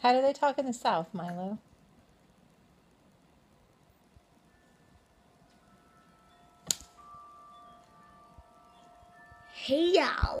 How do they talk in the South, Milo? Hey y'all.